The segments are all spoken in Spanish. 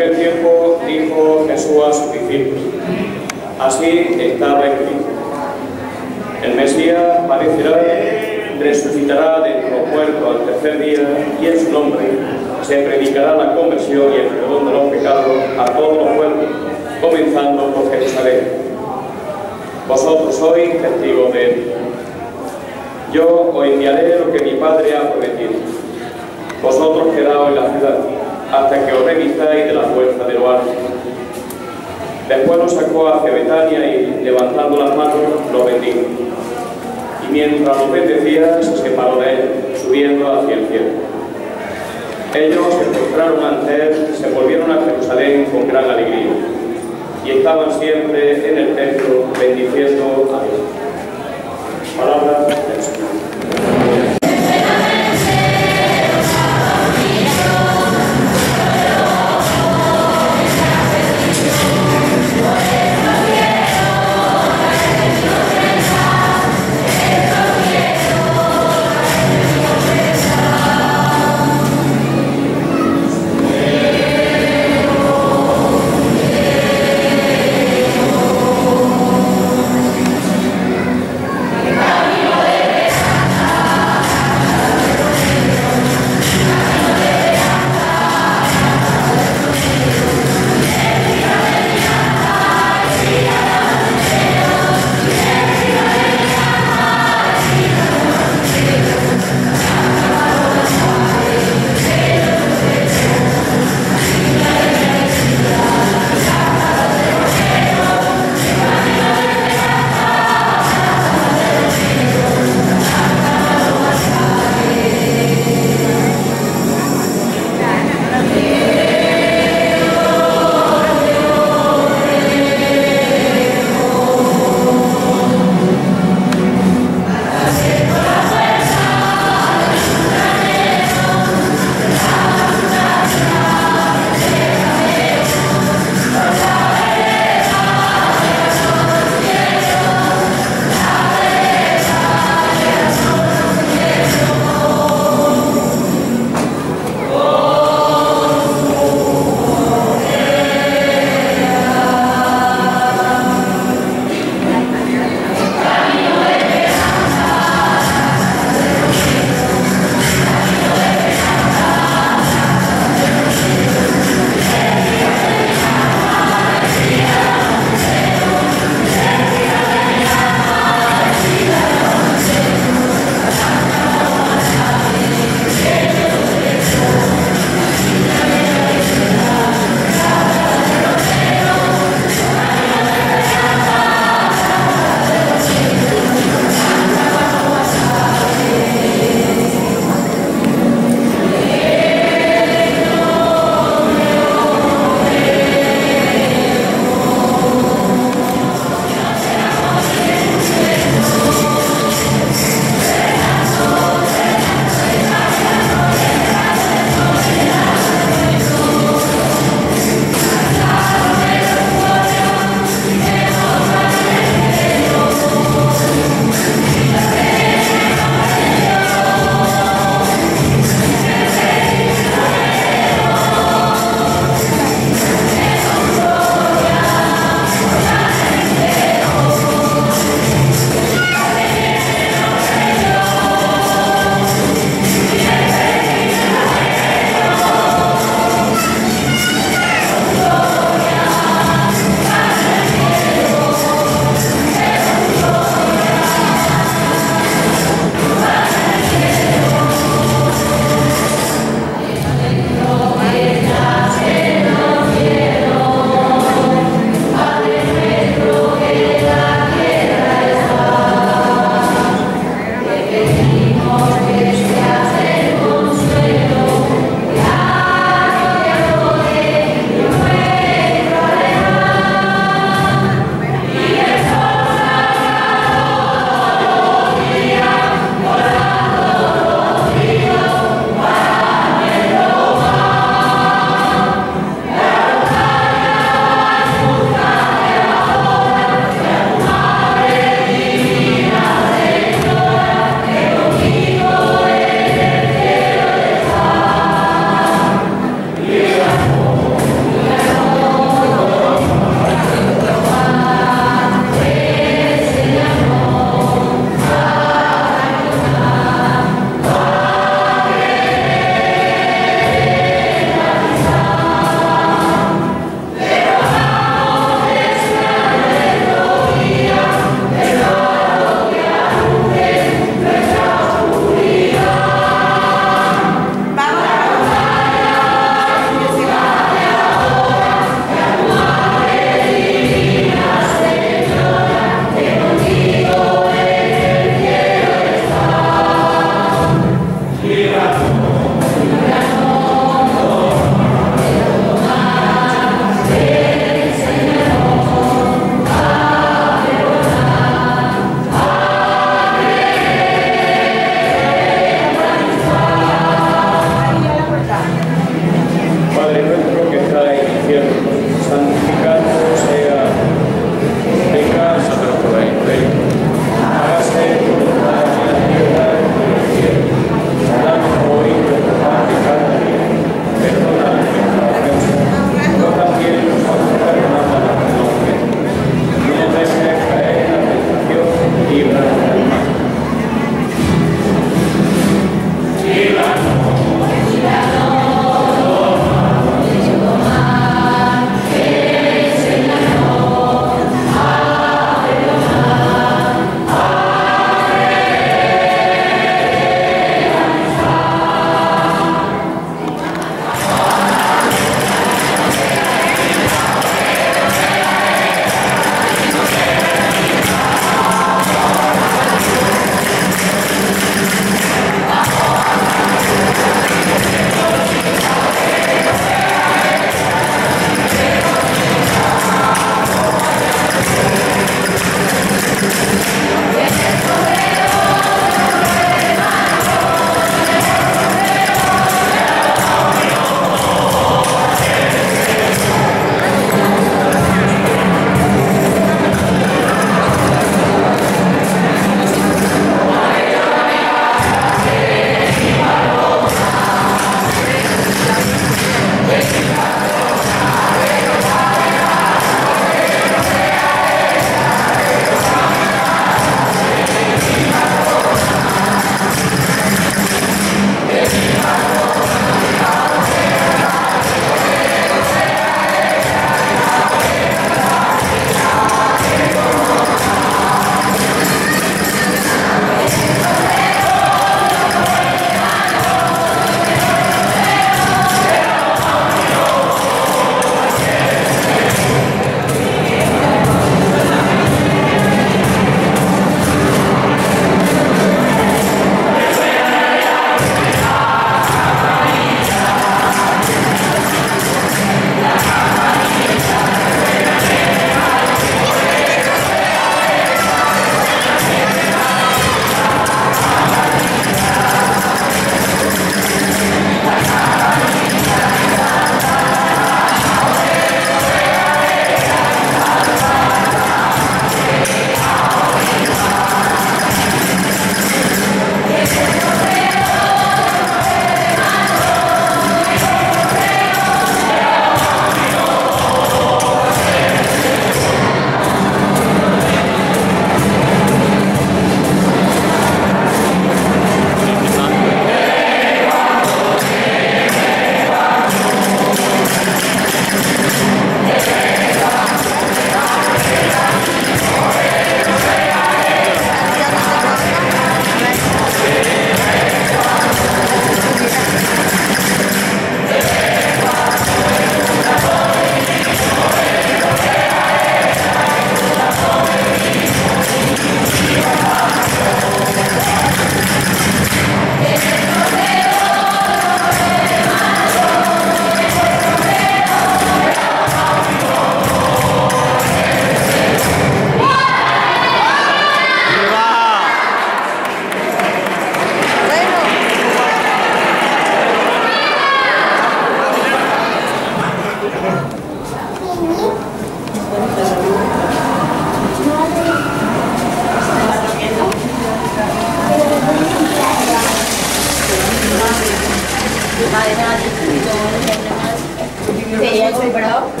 aquel tiempo dijo Jesús a sus discípulos, así estaba escrito. El Mesías padecerá, resucitará de los muertos al tercer día y en su nombre se predicará la conversión y el perdón de los pecados a todos los pueblos, comenzando por Jerusalén. Vosotros sois testigos de él. Yo os enviaré lo que mi Padre ha prometido. Vosotros quedaos en la ciudad hasta que os revistáis de la fuerza de lo alto. Después lo sacó hacia Betania y, levantando las manos, lo bendijo. Y mientras lo bendecía, se separó de él, subiendo hacia el cielo. Ellos se postraron ante se volvieron a Jerusalén con gran alegría. Y estaban siempre en el templo bendiciendo a Dios. Palabra del Señor.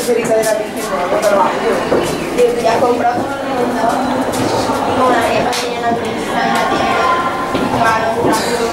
Cerita de la Virgen, no trabajo yo. Yo ya comprado como la vieja tenía la y la un trabajo